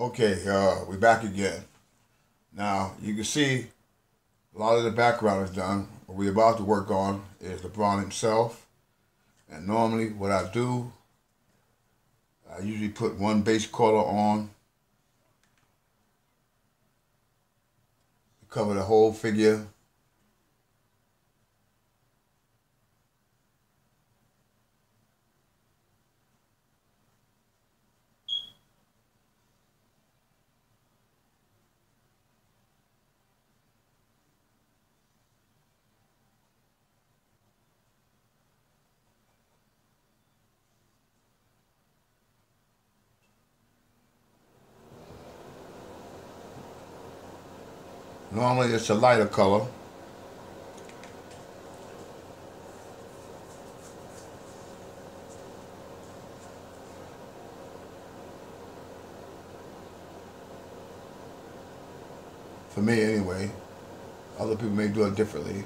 Okay, uh, we back again. Now you can see a lot of the background is done. What we're about to work on is LeBron himself. And normally what I do, I usually put one base color on. Cover the whole figure. Normally it's a lighter color. For me anyway. Other people may do it differently.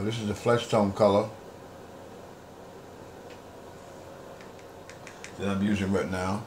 Now this is the flesh tone color that I'm using right now.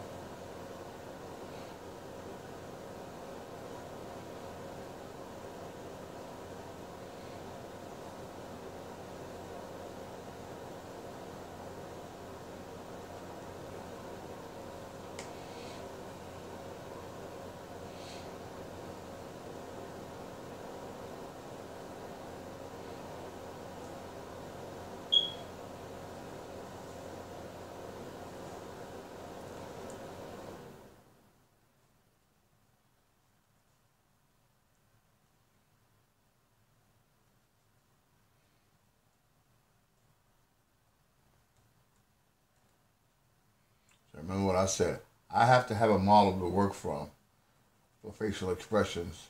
So remember what I said. I have to have a model to work from for facial expressions.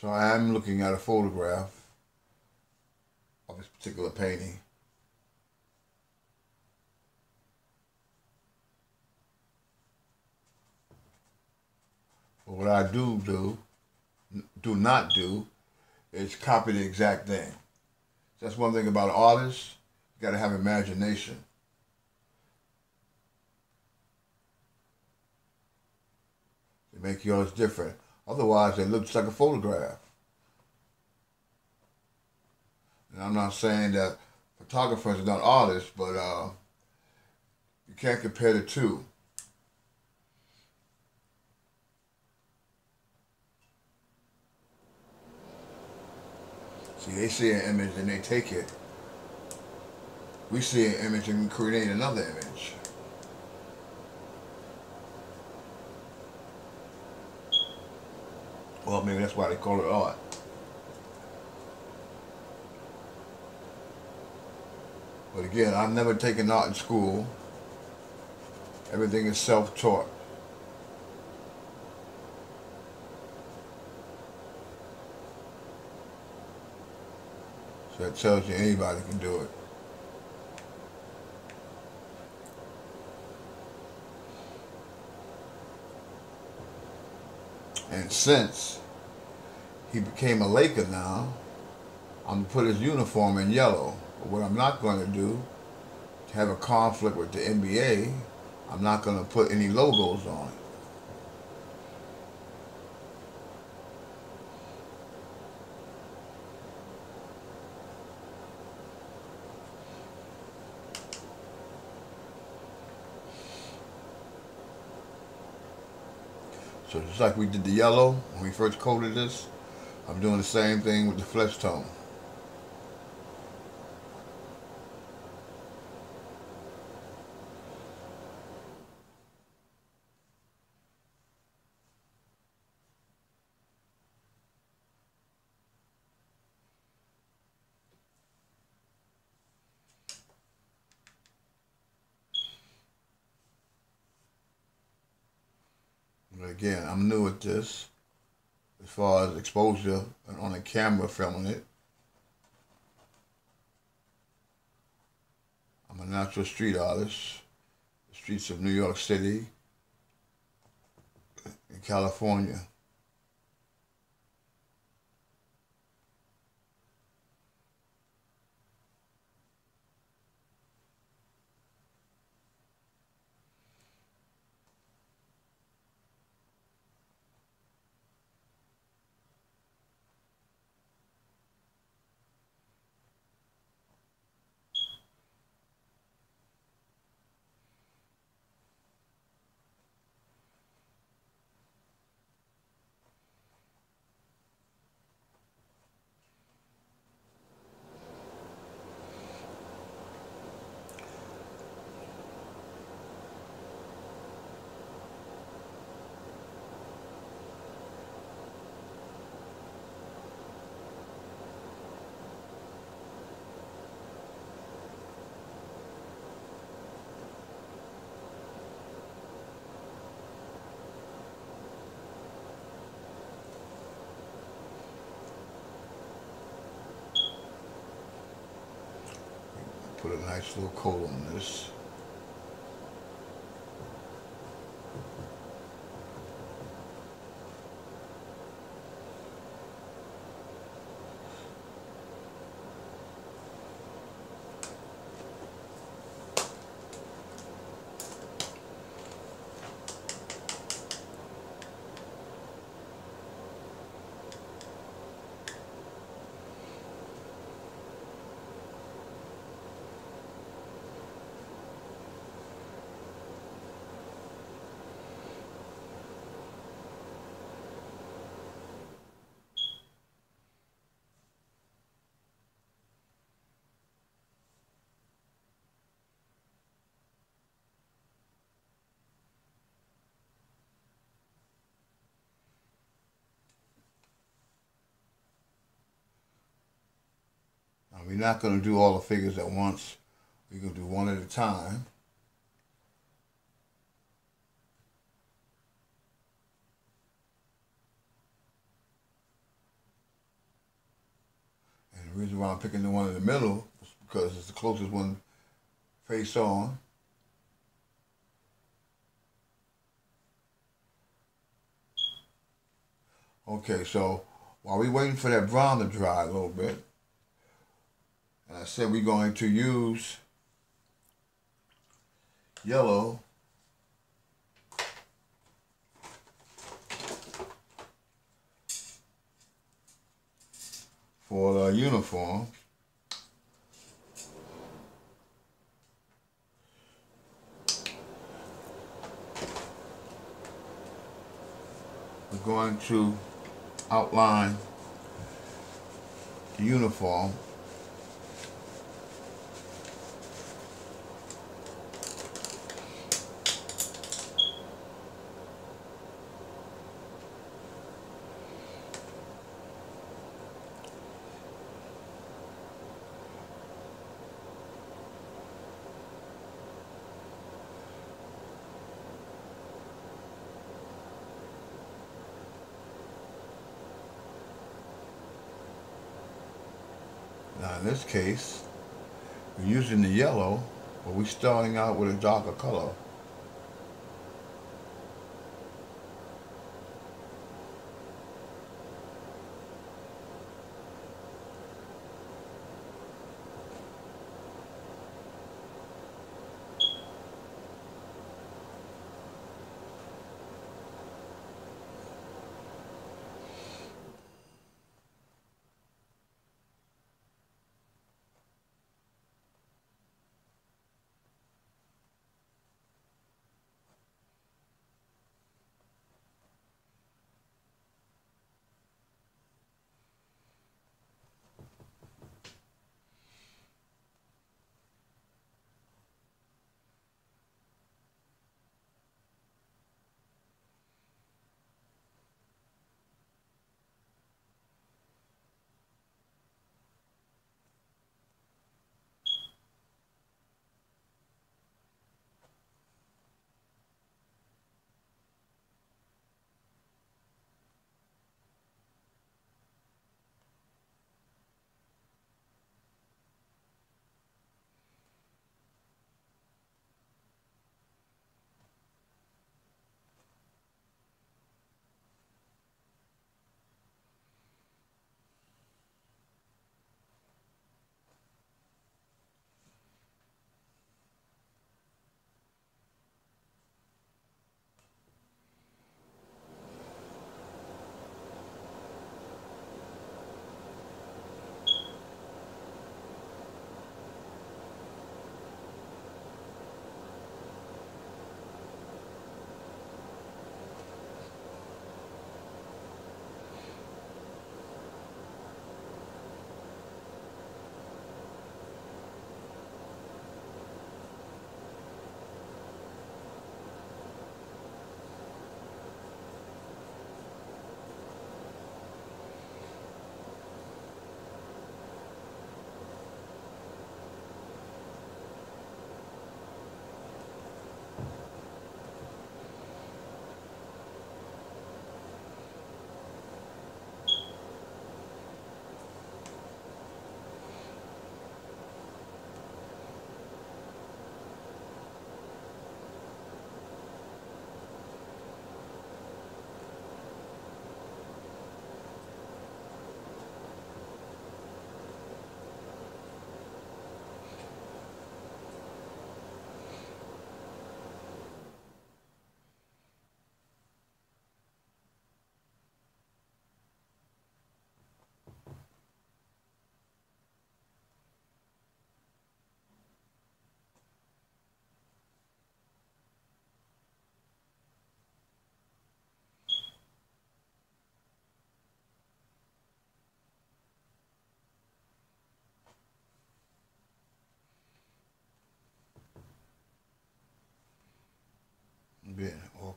So I am looking at a photograph of this particular painting. But what I do do, do not do, is copy the exact thing. That's one thing about artists. You got to have imagination. Make yours different. Otherwise, it looks like a photograph. And I'm not saying that photographers are not artists, but uh, you can't compare the two. See, they see an image and they take it. We see an image and we create another image. Well, maybe that's why they call it art. But again, I've never taken art in school. Everything is self-taught. So that tells you anybody can do it. And since he became a Laker now, I'm going to put his uniform in yellow. But what I'm not going to do, to have a conflict with the NBA, I'm not going to put any logos on it. So just like we did the yellow when we first coated this, I'm doing the same thing with the flesh tone. But again, I'm new at this as far as exposure and on the camera filming it. I'm a natural street artist. The streets of New York City and California. Put a nice little coat on this. We're not going to do all the figures at once. We're going to do one at a time. And the reason why I'm picking the one in the middle is because it's the closest one face on. Okay, so while we're waiting for that brown to dry a little bit, I said we're going to use yellow for the uniform. We're going to outline the uniform Now in this case, we're using the yellow, but we're starting out with a darker color.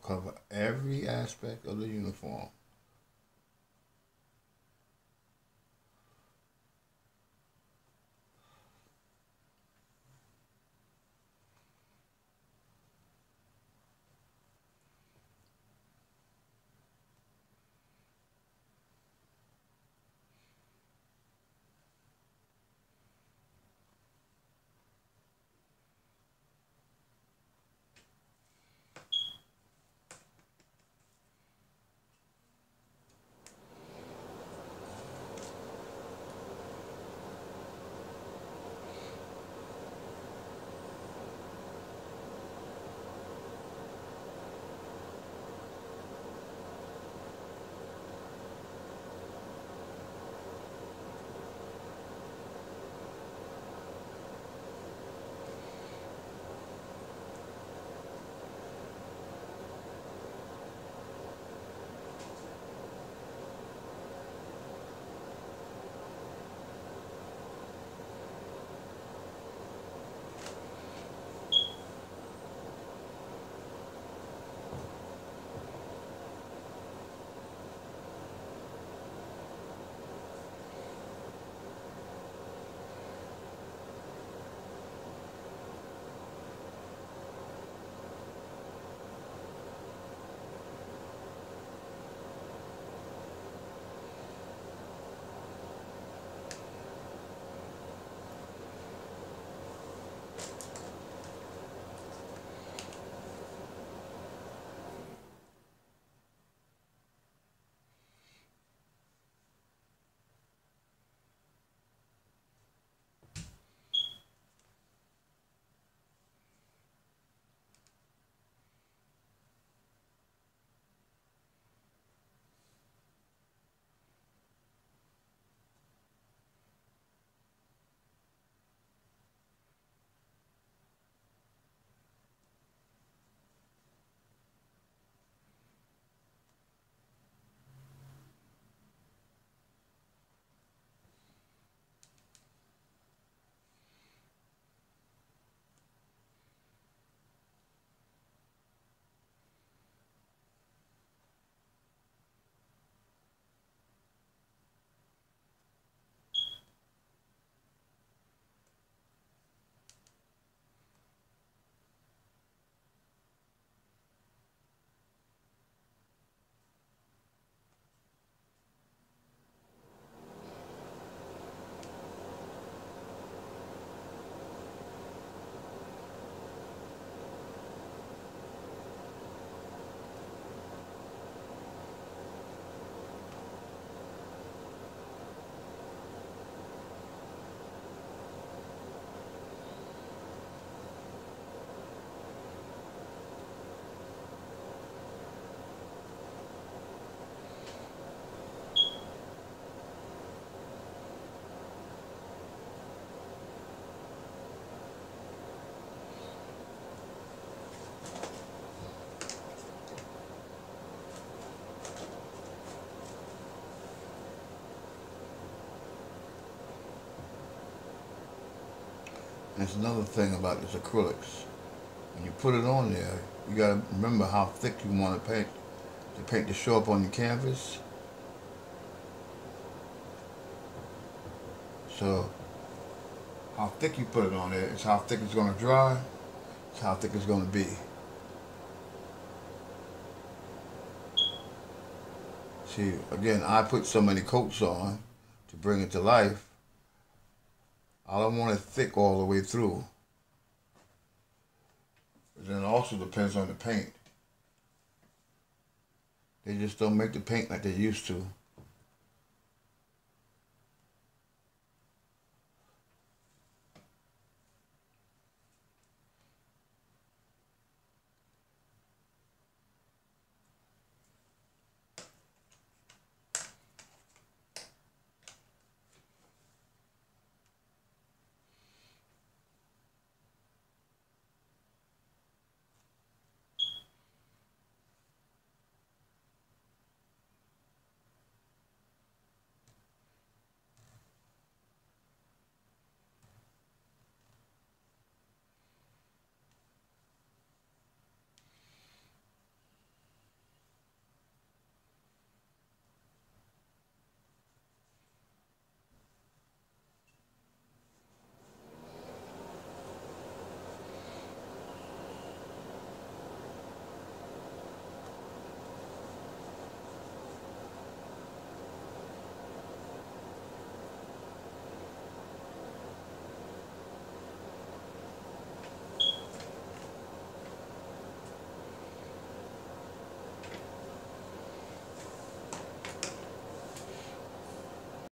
Cover every aspect of the uniform. There's another thing about this acrylics. When you put it on there, you gotta remember how thick you want to paint the paint to show up on your canvas. So how thick you put it on there is how thick it's gonna dry, it's how thick it's gonna be. See, again, I put so many coats on to bring it to life I don't want it thick all the way through. But then it also depends on the paint. They just don't make the paint like they used to.